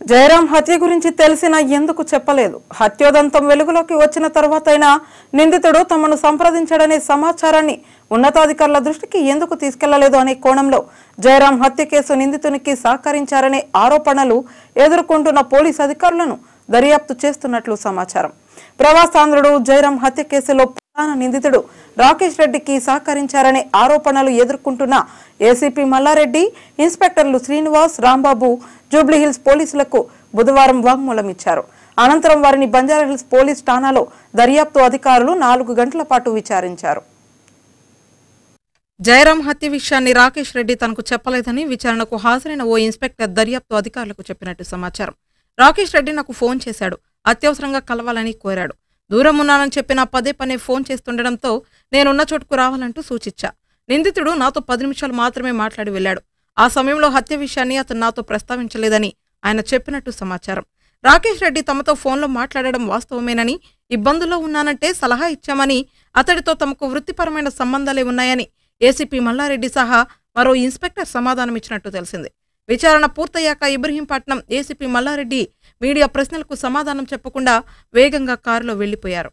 జయరాం హత్య గురించి తెలిసినా ఎందుకు చెప్పలేదు? హత్యోదంతం వెలుగులోకి వచ్చిన తర్వాతైనా నిందితుడు తమను సంప్రదించాడనే సమాచారాన్ని ఉన్నతాధికారుల దృష్టికి ఎందుకు తీసుకెళ్ళలేదు అనే కోణంలో జయరాం హత్య కేసు నిందితునికి సహకరించారనే ఆరోపణలు ఎదుర్కొంటున్న పోలీసు అధికారులను దర్యాప్తు చేస్తున్నట్లు సమాచారం. ప్రవాసాంధ్రుడు జయరాం హత్య కేసులో నిందితుడు రాకేష్ రెడ్డికి సహకరించారనే ఆరోపణలు ఎదుర్కొంటున్న ఏసీపీ మల్లారెడ్డి ఇన్స్పెక్టర్లు శ్రీనివాస్ రాంబాబు జూబ్లీహిల్స్ పోలీసులకు బుధవారం వాంగ్మూలం ఇచ్చారు. అనంతరం వారిని బంజారాహిల్స్ పోలీస్ ఠాణాలో దర్యాప్తు అధికారులు నాలుగు గంటల పాటు విచారించారు. జయరాం హత్య విషయాన్ని రాకేష్ రెడ్డి తనకు చెప్పలేదని విచారణకు హాజరైన ఓ ఇన్స్పెక్టర్ దర్యాప్తు అధికారులకు చెప్పినట్టు సమాచారం. రాకేష్ రెడ్డి నాకు ఫోన్ చేశాడు. అత్యవసరంగా కలవాలని కోరాడు. దూరం ఉన్నానని చెప్పిన పదే పనే ఫోన్ చేస్తుండడంతో నేనున్న చోటుకు రావాలంటూ సూచించా. నిందితుడు నాతో పది నిమిషాలు మాత్రమే మాట్లాడి వెళ్ళాడు. ఆ సమయంలో హత్య విషయాన్ని అతను నాతో ప్రస్తావించలేదని ఆయన చెప్పినట్టు సమాచారం. రాకేష్ రెడ్డి తమతో ఫోన్లో మాట్లాడడం వాస్తవమేనని ఇబ్బందుల్లో ఉన్నానంటే సలహా ఇచ్చామని అతడితో తమకు వృత్తిపరమైన సంబంధాలే ఉన్నాయని ఏసీపీ మల్లారెడ్డి సహా మరో ఇన్స్పెక్టర్ సమాధానమిచ్చినట్టు తెలిసింది. విచారణ పూర్తయ్యాక ఇబ్రహీంపట్నం ఏసీపీ మల్లారెడ్డి మీడియా ప్రశ్నలకు సమాధానం చెప్పకుండా వేగంగా కారులో వెళ్ళిపోయారు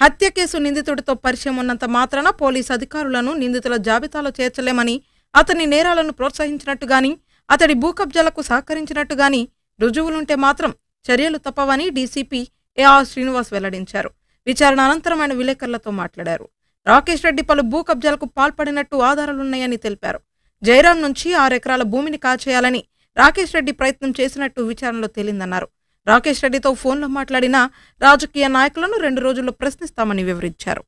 హత్య కేసు నిందితుడితో పరిచయం ఉన్నంత మాత్రాన పోలీసు అధికారులను నిందితుల జాబితాలో చేర్చలేమని అతని నేరాలను ప్రోత్సహించినట్టుగాని అతడి భూకబ్జాలకు సహకరించినట్టుగాని రుజువులుంటే మాత్రం చర్యలు తప్పవని డీసీపీ ఏఆర్ శ్రీనివాస్ వెల్లడించారు. విచారణ అనంతరం ఆయన విలేకరులతో మాట్లాడారు. రాకేష్ రెడ్డి పలు భూ కబ్జాలకు పాల్పడినట్టు ఆధారాలున్నాయని తెలిపారు. జయరాం నుంచి ఆరెకరాల భూమిని కాచేయాలని రాకేష్ రెడ్డి ప్రయత్నం చేసినట్టు విచారణలో తేలిందన్నారు. రాకేష్ రెడ్డితో ఫోన్లో మాట్లాడిన రాజకీయ నాయకులను రెండు రోజుల్లో ప్రశ్నిస్తామని వివరించారు.